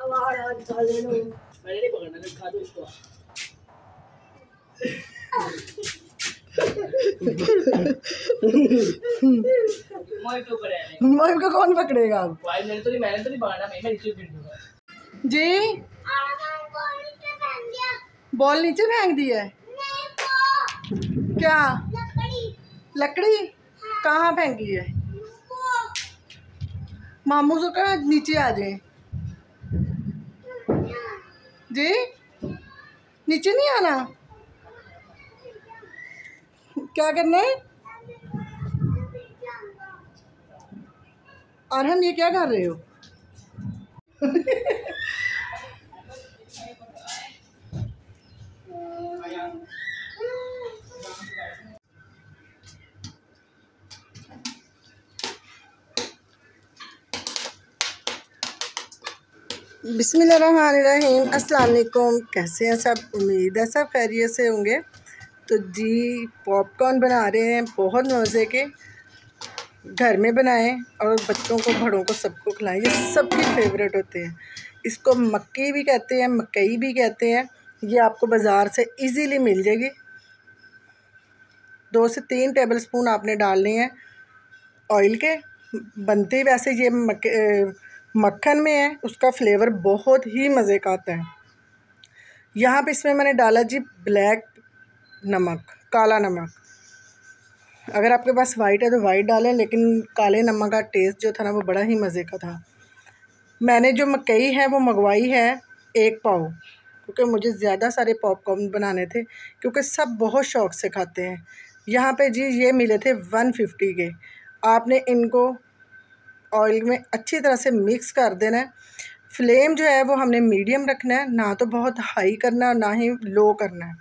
मैंने नहीं पकड़ना के है कौन पकड़ेगा? भाई मैंने तो नहीं मैंने तो नहीं मैं नीचे जी? बॉल नीचे फेंक दी है? क्या? लकड़ी? कहाँ फेंकी है? मामू से कहा नीचे आ जाए। जी? नीचे नहीं आना? क्या करना? है अरहन ये क्या कर रहे हो? बिसमीम अस्सलाम वालेकुम कैसे हैं सब? उम्मीद है सब खैरियत से होंगे। तो जी, पॉपकॉर्न बना रहे हैं बहुत मज़े के। घर में बनाएँ और बच्चों को, बड़ों को, सबको खिलाएँ। ये सबके फेवरेट होते हैं। इसको मक्की भी कहते हैं, मकई भी कहते हैं। ये आपको बाज़ार से इजीली मिल जाएगी। दो से तीन टेबल स्पून आपने डालने हैं। ऑयल के। बनते ही वैसे ये मक मक्खन में है, उसका फ्लेवर बहुत ही मज़े का आता है। यहाँ पे इसमें मैंने डाला जी ब्लैक नमक, काला नमक। अगर आपके पास वाइट है तो वाइट डालें, लेकिन काले नमक का टेस्ट जो था ना, वो बड़ा ही मज़े का था। मैंने जो मकई है, वो मंगवाई है एक पाव, क्योंकि मुझे ज़्यादा सारे पॉपकॉर्न बनाने थे, क्योंकि सब बहुत शौक से खाते हैं। यहाँ पे जी ये मिले थे वन फिफ्टी के। आपने इनको ऑयल में अच्छी तरह से मिक्स कर देना है। फ्लेम जो है वो हमने मीडियम रखना है, ना तो बहुत हाई करना है ना ही लो करना है।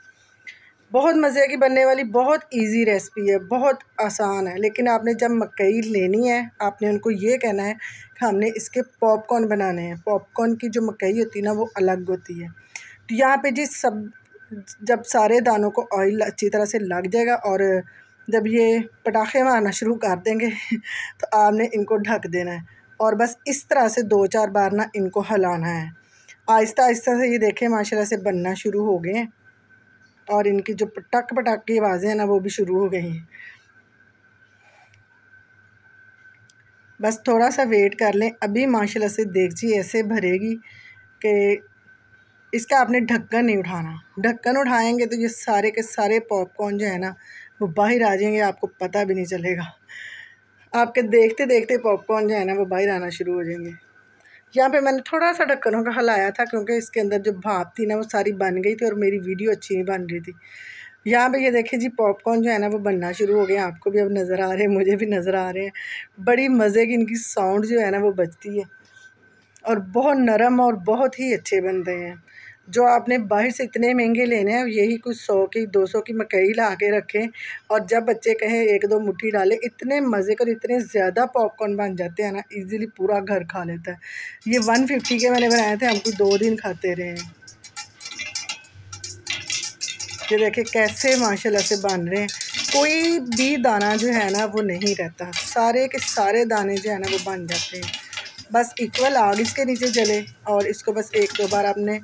बहुत मज़े की बनने वाली, बहुत इजी रेसिपी है, बहुत आसान है। लेकिन आपने जब मकई लेनी है, आपने उनको ये कहना है कि हमने इसके पॉपकॉर्न बनाने हैं। पॉपकॉर्न की जो मकई होती है ना, वो अलग होती है। तो यहाँ पे जी सब, जब सारे दानों को ऑयल अच्छी तरह से लग जाएगा और जब ये पटाखे मारना शुरू कर देंगे तो आपने इनको ढक देना है। और बस इस तरह से दो चार बार ना इनको हिलाना है। आहिस्ता आहिस्ता से ये देखें, माशाल्लाह से बनना शुरू हो गए हैं। और इनकी जो पटक पटाक की आवाज़ें हैं ना, वो भी शुरू हो गई हैं। बस थोड़ा सा वेट कर लें। अभी माशाल्लाह से देख जी ऐसे भरेगी कि इसका आपने ढक्कन नहीं उठाना। ढक्कन उठाएँगे तो ये सारे के सारे पॉपकॉर्न जो है ना वो बाहर आ जाएँगे, आपको पता भी नहीं चलेगा। आपके देखते देखते पॉपकॉर्न जो है ना, वो बाहर आना शुरू हो जाएँगे। यहाँ पे मैंने थोड़ा सा ढक्कनों का हलाया था, क्योंकि इसके अंदर जो भाप थी ना, वो सारी बन गई थी और मेरी वीडियो अच्छी नहीं बन रही थी। यहाँ पे ये देखें जी पॉपकॉर्न जो है ना, वो बनना शुरू हो गया। आपको भी अब नज़र आ रहे हैं, मुझे भी नज़र आ रहे हैं। बड़ी मज़े की इनकी साउंड जो है ना, वो बजती है। और बहुत नरम और बहुत ही अच्छे बनते हैं। जो आपने बाहर से इतने महँगे लेने हैं, यही कुछ सौ की, दो सौ की मकई ला के रखें और जब बच्चे कहें एक दो मुट्ठी डालें, इतने मज़े कर, इतने ज़्यादा पॉपकॉर्न बन जाते हैं ना इजीली पूरा घर खा लेता है। ये वन फिफ्टी के मैंने बनाए थे, हमको दो दिन खाते रहे। हैं ये देखें कैसे माशाल्लाह से बन रहे हैं। कोई भी दाना जो है ना, वो नहीं रहता। सारे के सारे दाने जो है ना, वो बन जाते हैं। बस इक्वल आग इसके नीचे जले और इसको बस एक दो बार आपने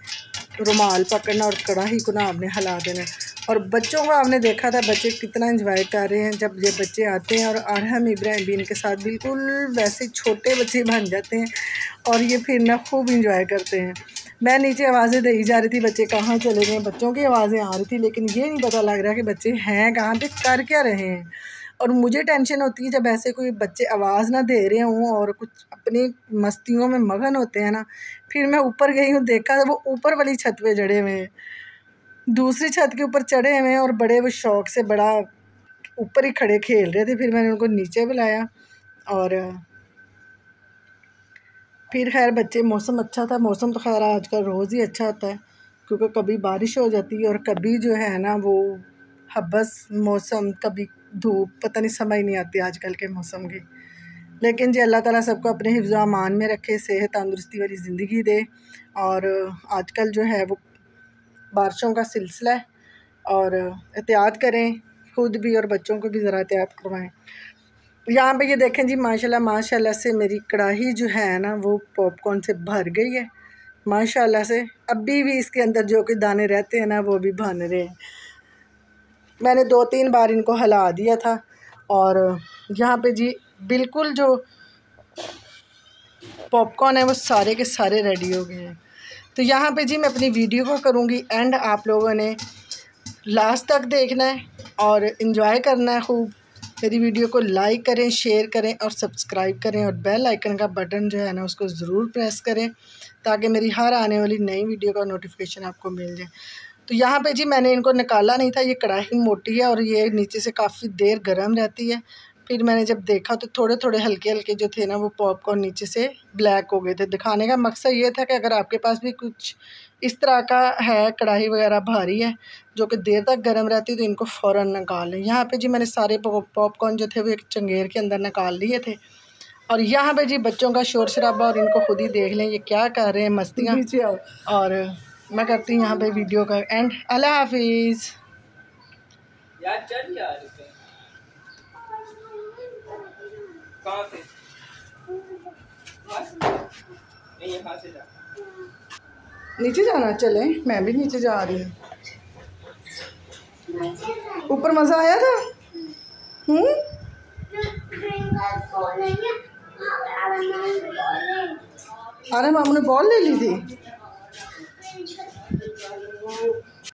रुमाल पकड़ना और कढ़ाई को ना आपने हिला देना। और बच्चों को आपने देखा था, बच्चे कितना इंजॉय कर रहे हैं जब ये बच्चे आते हैं और अरहम इब्राहिम इनके साथ बिल्कुल वैसे छोटे बच्चे बन जाते हैं और ये फिर ना खूब इंजॉय करते हैं। मैं नीचे आवाज़ें दी जा रही थी, बच्चे कहाँ चले गए? बच्चों की आवाज़ें आ रही थी, लेकिन ये नहीं पता लग रहा कि बच्चे हैं कहाँ पे, कर क्या रहे हैं? और मुझे टेंशन होती है जब ऐसे कोई बच्चे आवाज़ ना दे रहे हों और कुछ अपनी मस्तियों में मगन होते हैं ना, फिर मैं ऊपर गई हूँ, देखा वो ऊपर वाली छत पे चढ़े हुए हैं। दूसरी छत के ऊपर चढ़े हुए हैं और बड़े वो शौक से बड़ा ऊपर ही खड़े खेल रहे थे, फिर मैंने उनको नीचे बुलाया और फिर खैर बच्चे, मौसम अच्छा था, मौसम तो खैर आजकल रोज़ ही अच्छा होता है, क्योंकि कभी बारिश हो जाती है और कभी जो है ना वो हबस मौसम कभी धूप, पता नहीं समझ नहीं आती आजकल के मौसम की। लेकिन जी अल्लाह ताला सबको अपने हिफ्ज़ अमान में रखे, सेहत तंदुरुस्ती वाली ज़िंदगी दे। और आजकल जो है वो बारिशों का सिलसिला है और एहतियात करें, खुद भी और बच्चों को भी ज़रा एहतियात करवाएँ। यहाँ पे ये देखें जी, माशाल्लाह माशाल्लाह से मेरी कढ़ाई जो है ना, वो पॉपकॉर्न से भर गई है। माशाल्लाह से। अभी भी इसके अंदर जो कि दाने रहते हैं ना, वो भी बन रहे हैं। मैंने दो तीन बार इनको हिला दिया था। और यहाँ पे जी, बिल्कुल जो पॉपकॉर्न है, वो सारे के सारे रेडी हो गए हैं। तो यहाँ पे जी मैं अपनी वीडियो को करूँगी। एंड आप लोगों ने लास्ट तक देखना है और इन्जॉय करना है खूब। मेरी वीडियो को लाइक करें शेयर करें और सब्सक्राइब करें और बेल आइकन का बटन जो है ना, उसको ज़रूर प्रेस करें ताकि मेरी हर आने वाली नई वीडियो का नोटिफिकेशन आपको मिल जाए। तो यहाँ पे जी मैंने इनको निकाला नहीं था ये कढ़ाई मोटी है और ये नीचे से काफ़ी देर गर्म रहती है। फिर मैंने जब देखा तो थोड़े थोड़े हल्के हल्के जो थे ना वो पॉपकॉर्न नीचे से ब्लैक हो गए थे। दिखाने का मकसद ये था कि अगर आपके पास भी कुछ इस तरह का है कढ़ाई वगैरह भारी है जो कि देर तक गर्म रहती है तो इनको फ़ौर निकाल लें। यहाँ पर जी मैंने सारे पॉपकॉर्न जो थे वो एक चंगेर के अंदर निकाल लिए थे। और यहाँ पे जी बच्चों का शोर शराबा और इनको खुद ही देख लें ये क्या कर रहे हैं मस्तियाँ। और मैं करती हूँ यहाँ पे वीडियो का एंड अल्लाह हाफिज़. यार चल यार कहाँ से? नहीं यहाँ से जा। नीचे जाना चले. मैं भी नीचे जा रही हूँ. ऊपर मज़ा आया था? हम्म? अरे मामू ने बॉल ले ली थी.